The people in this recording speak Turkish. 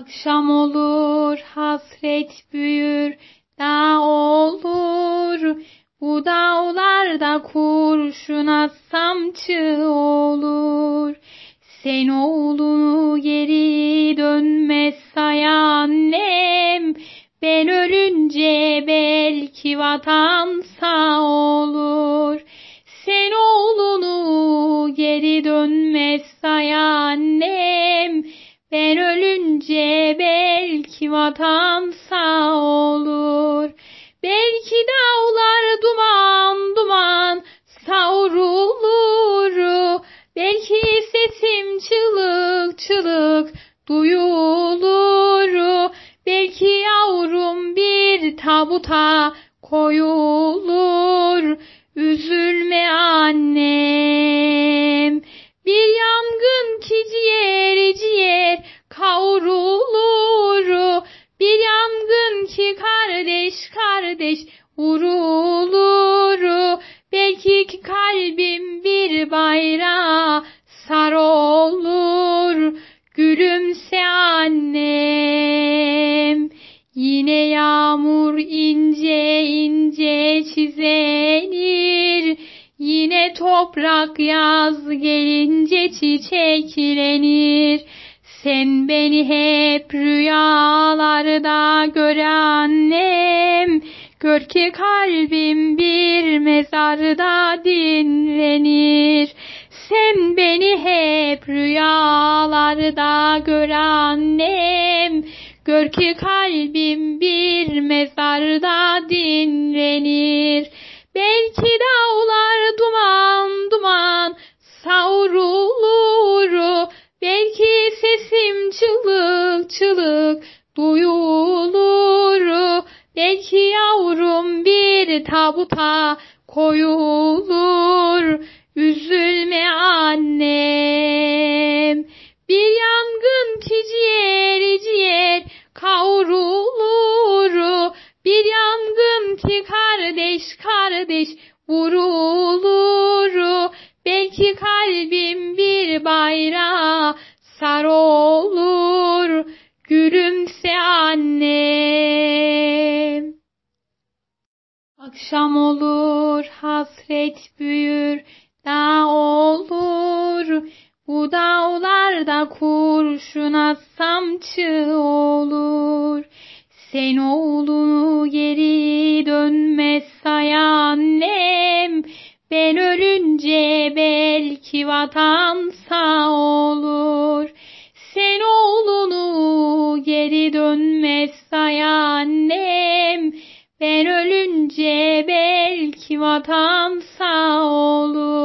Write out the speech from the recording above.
Akşam olur hasret büyür dağ olur. Bu dağlarda kurşun atsam çığ olur. Sen oğlunu geri dönmez say annem. Ben ölünce belki vatan sağ olur. Sen oğlunu belki vatan sağ olur. Belki dağlar duman duman savrulur. Belki sesim çığlık çığlık duyulur. Belki yavrum bir tabuta koyulur. Üzülme annem. Bir yangın ki ciğer ciğer kavrulur. Vurulur. Belki ki kalbim bir bayrağa sar olur. Gülümse annem. Yine yağmur ince ince çizenir. Yine toprak yaz gelince çiçeklenir. Sen beni hep rüyalarda gör annem. Gör ki kalbim bir mezarda dinlenir. Sen beni hep rüyalarda gör annem. Gör ki kalbim bir mezarda dinlenir. Belki dağlar duman duman savrulur. Belki sesim çığlık çığlık duyulur. Belki tabuta koyulur. Üzülme annem. Bir yangın ki ciğer ciğer kavrulur. Bir yangın ki kardeş kardeş vurulur. Belki kalbim bir bayrağa Akşam olur hasret büyür dağ olur. Bu dağlarda kurşun atsam çığ olur. Sen oğlunu geri dönmez say annem. Ben ölünce belki vatan sağ olur. Ölünce belki vatan sağ olur.